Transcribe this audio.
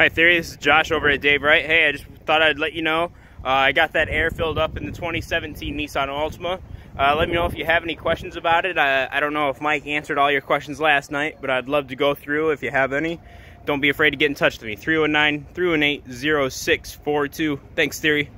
Hi, Therie. This is Josh over at Dave Wright. Hey, I just thought I'd let you know uh, I got that air filled up in the 2017 Nissan Altima. Uh, let me know if you have any questions about it. I, I don't know if Mike answered all your questions last night, but I'd love to go through if you have any. Don't be afraid to get in touch with me. 319 318 0642. Thanks, Therie.